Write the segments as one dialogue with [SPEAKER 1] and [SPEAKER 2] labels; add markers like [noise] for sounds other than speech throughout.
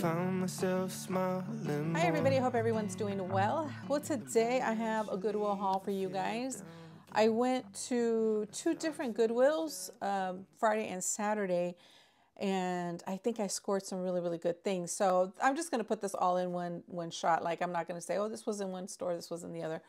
[SPEAKER 1] Found myself smiling.
[SPEAKER 2] Hi everybody, hope everyone's doing well. Well, today I have a Goodwill haul for you guys. I went to two different Goodwills, um, Friday and Saturday, and I think I scored some really, really good things. So I'm just going to put this all in one, one shot. Like I'm not going to say, oh, this was in one store, this was in the other.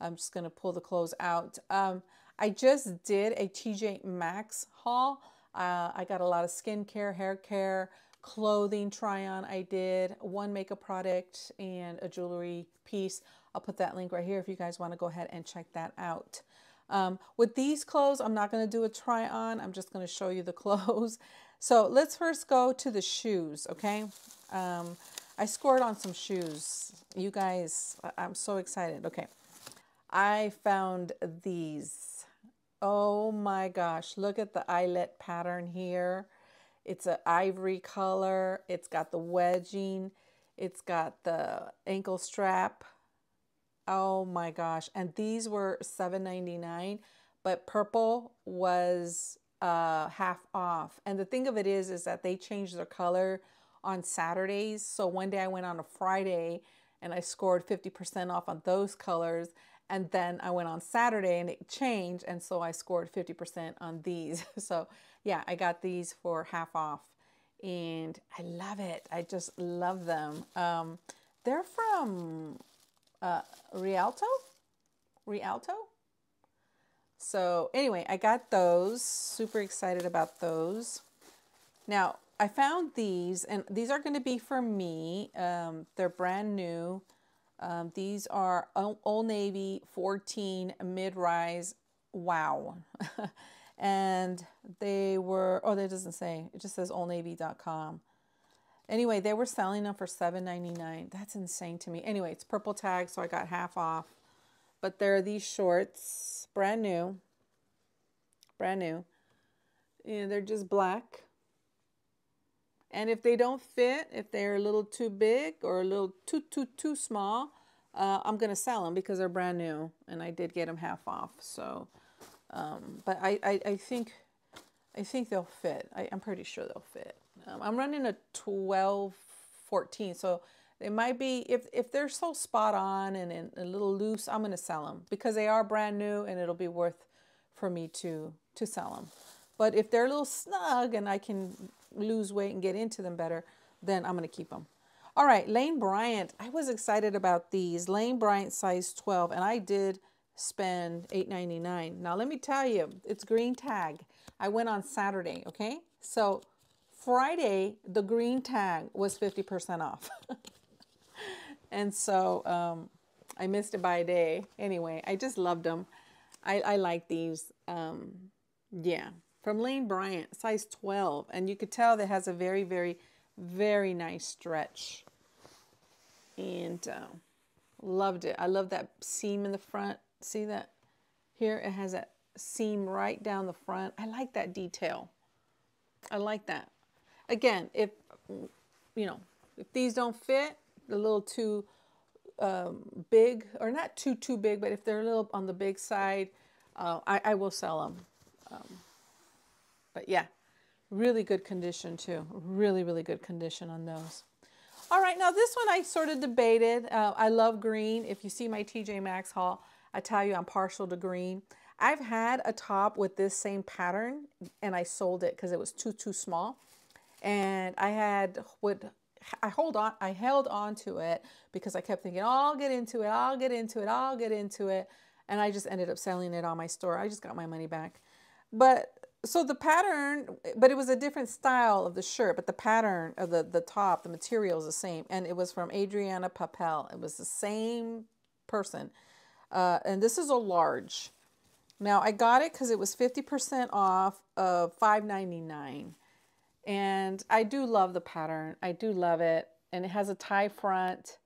[SPEAKER 2] I'm just going to pull the clothes out. Um, I just did a TJ Maxx haul. Uh, I got a lot of skincare, hair care, clothing try on. I did one makeup product and a jewelry piece. I'll put that link right here if you guys want to go ahead and check that out. Um, with these clothes, I'm not going to do a try on. I'm just going to show you the [laughs] clothes. So let's first go to the shoes, okay? Um, I scored on some shoes. You guys, I'm so excited. Okay. I found these. Oh my gosh, look at the eyelet pattern here. It's an ivory color. It's got the wedging. It's got the ankle strap. Oh my gosh. And these were $7.99, but purple was uh, half off. And the thing of it is, is that they changed their color on Saturdays. So one day I went on a Friday and I scored 50% off on those colors. And then I went on Saturday and it changed. And so I scored 50% on these. [laughs] So yeah, I got these for half off and I love it. I just love them. Um, they're from uh, Rialto. Rialto. So anyway, I got those. Super excited about those. Now, I found these, and these are going to be for me. Um, they're brand new. Um, these are Old Navy 14 mid-rise. Wow. [laughs] and they were, oh, that doesn't say. It just says oldnavy.com. Anyway, they were selling them for $7.99. That's insane to me. Anyway, it's purple tag, so I got half off. But there are these shorts, brand new. Brand new. And they're just black. And if they don't fit, if they're a little too big or a little too, too, too small, uh, I'm going to sell them because they're brand new. And I did get them half off. So, um, but I, I, I think, I think they'll fit. I, I'm pretty sure they'll fit. Um, I'm running a 12, 14. So they might be, if, if they're so spot on and, and a little loose, I'm going to sell them because they are brand new and it'll be worth for me to, to sell them. But if they're a little snug and I can lose weight and get into them better, then I'm going to keep them. All right, Lane Bryant. I was excited about these. Lane Bryant size 12, and I did spend $8.99. Now, let me tell you, it's green tag. I went on Saturday, okay? So Friday, the green tag was 50% off. [laughs] and so um, I missed it by a day. Anyway, I just loved them. I, I like these. Um, yeah, from Lane Bryant, size 12. And you could tell that has a very, very, very nice stretch. And uh, loved it. I love that seam in the front. See that? Here it has that seam right down the front. I like that detail. I like that. Again, if, you know, if these don't fit, a little too um, big, or not too, too big, but if they're a little on the big side, uh, I, I will sell them. Um, but yeah, really good condition too. Really, really good condition on those. All right, now this one I sort of debated. Uh, I love green. If you see my TJ Maxx haul, I tell you I'm partial to green. I've had a top with this same pattern and I sold it because it was too, too small. And I had, would, I hold on, I held on to it because I kept thinking, oh, I'll get into it, I'll get into it, I'll get into it. And I just ended up selling it on my store. I just got my money back. But so the pattern, but it was a different style of the shirt, but the pattern of the, the top, the material is the same. And it was from Adrianna Papell. It was the same person. Uh, and this is a large. Now I got it because it was 50% off of $5.99. And I do love the pattern. I do love it. And it has a tie front.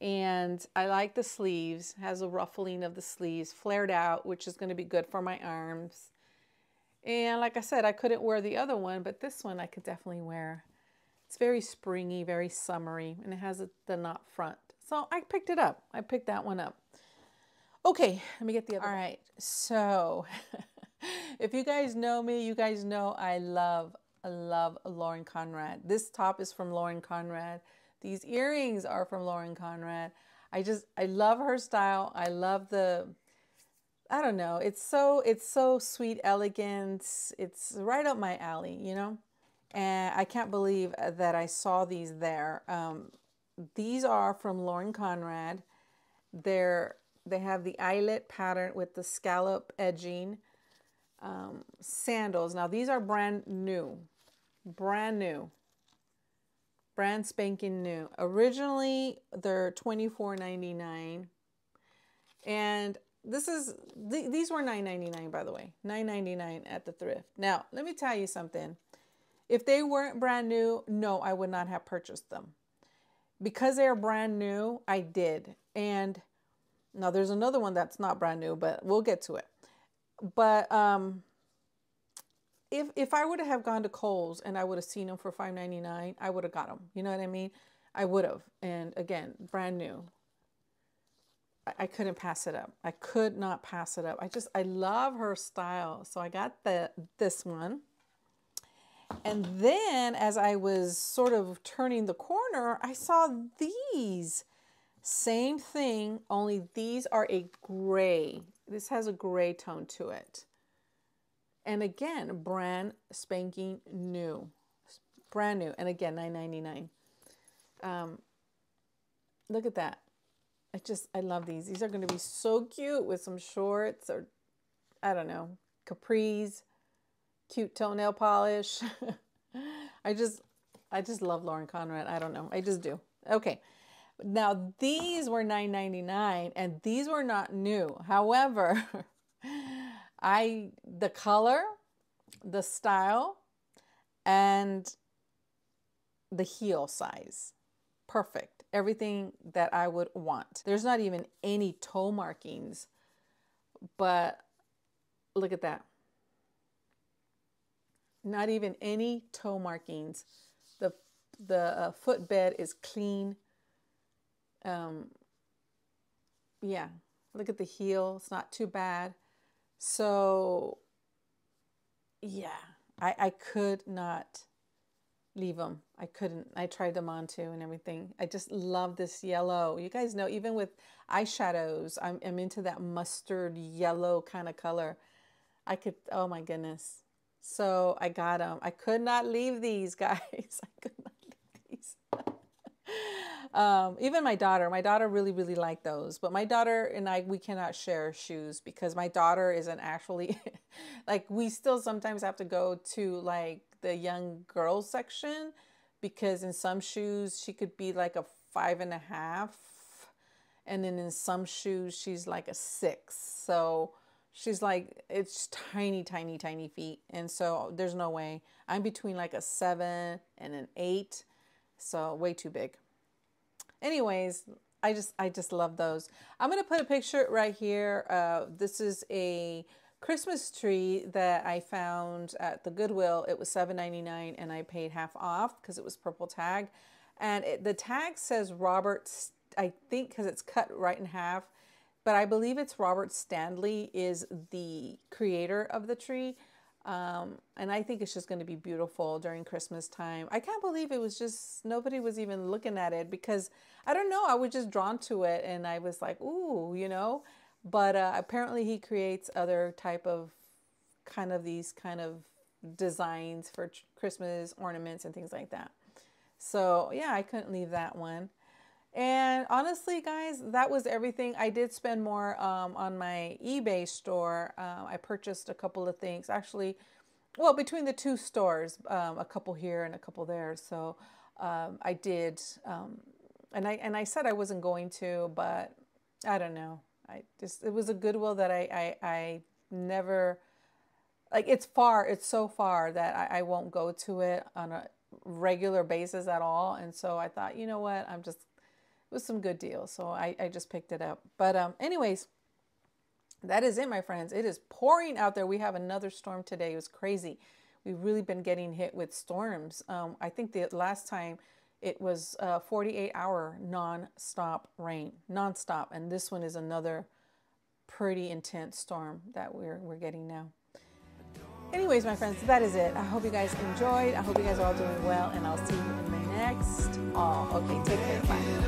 [SPEAKER 2] And I like the sleeves. It has a ruffling of the sleeves flared out, which is going to be good for my arms. And like I said, I couldn't wear the other one, but this one I could definitely wear. It's very springy, very summery, and it has a, the knot front. So I picked it up. I picked that one up. Okay, let me get the other All right, so [laughs] if you guys know me, you guys know I love love Lauren Conrad. This top is from Lauren Conrad. These earrings are from Lauren Conrad. I just I love her style. I love the I don't know. It's so it's so sweet, elegant. It's right up my alley, you know. And I can't believe that I saw these there. Um, these are from Lauren Conrad. They're they have the eyelet pattern with the scallop edging. Um, sandals. Now these are brand new, brand new, brand spanking new. Originally they're twenty four ninety nine, and this is th- these were nine ninety nine by the way, nine ninety nine at the thrift. Now let me tell you something. If they weren't brand new, no, I would not have purchased them. Because they're brand new, I did. And now there's another one that's not brand new, but we'll get to it. But um if if I would have gone to Kohl's and I would have seen them for five ninety nine, I would have got them. You know what I mean? I would have. And again, brand new. I, couldn't pass it up. I could not pass it up. I just I love her style. So I got the this one. And then as I was sort of turning the corner, I saw these. Same thing, only these are a gray. This has a gray tone to it. And again, brand spanking new. Brand new. And again, nine ninety nine. Um, look at that. I just, I love these. These are going to be so cute with some shorts or, I don't know, capris cute toenail polish. [laughs] I just I just love Lauren Conrad. I don't know. I just do. Okay. Now these were $9.99 and these were not new. However, [laughs] I the color, the style, and the heel size. Perfect. Everything that I would want. There's not even any toe markings. But look at that not even any toe markings. The, the uh, footbed is clean. Um, yeah, look at the heel. It's not too bad. So, yeah, I, I could not leave them. I couldn't. I tried them on too and everything. I just love this yellow. You guys know, even with eyeshadows, I'm, I'm into that mustard yellow kind of color. I could, oh my goodness. So I got them. I could not leave these [laughs] guys. I could not leave these. [laughs] um, even my daughter, my daughter really, really liked those. But my daughter and I, we cannot share shoes because my daughter isn't actually [laughs] like we still sometimes have to go to like the young girl section because in some shoes she could be like a five and a half, and then in some shoes she's like a six. So she's like it's tiny tiny tiny feet. And so there's no way. I'm between like a seven and an eight so way too big. Anyways i just i just love those. I'm to put a picture right here uh, this is a christmas tree that i found at the goodwill it was $7.99 and i paid half off because it was purple tag and it, the tag says robert i think because it's cut right in half but I believe it's Robert Stanley is the creator of the tree. Um, and I think it's just going to be beautiful during Christmas time. I can't believe it was just nobody was even looking at it because I don't know. I was just drawn to it and I was like, ooh, you know. But uh, apparently, he creates other type of kind of these kind of designs for Christmas ornaments and things like that. So yeah, I couldn't leave that one. And honestly, guys, that was everything. I did spend more um, on my eBay store. Uh, I purchased a couple of things. Actually, well, between the two stores, um, a couple here and a couple there. So um, I did, um, and I and I said I wasn't going to, but I don't know. I just it was a Goodwill that I I, I never like. It's far. It's so far that I, I won't go to it on a regular basis at all. And so I thought, you know what, I'm just it was some good deals. So I, I just picked it up. But um, anyways, that is it, my friends. It is pouring out there. We have another storm today. It was crazy. We've really been getting hit with storms. Um, I think the last time it was a 48 hour non-stop rain, non-stop. And this one is another pretty intense storm that we're, we're getting now. Anyways, my friends, that is it. I hope you guys enjoyed. I hope you guys are all doing well, and I'll see you in the next. Oh, okay. Take care. Bye.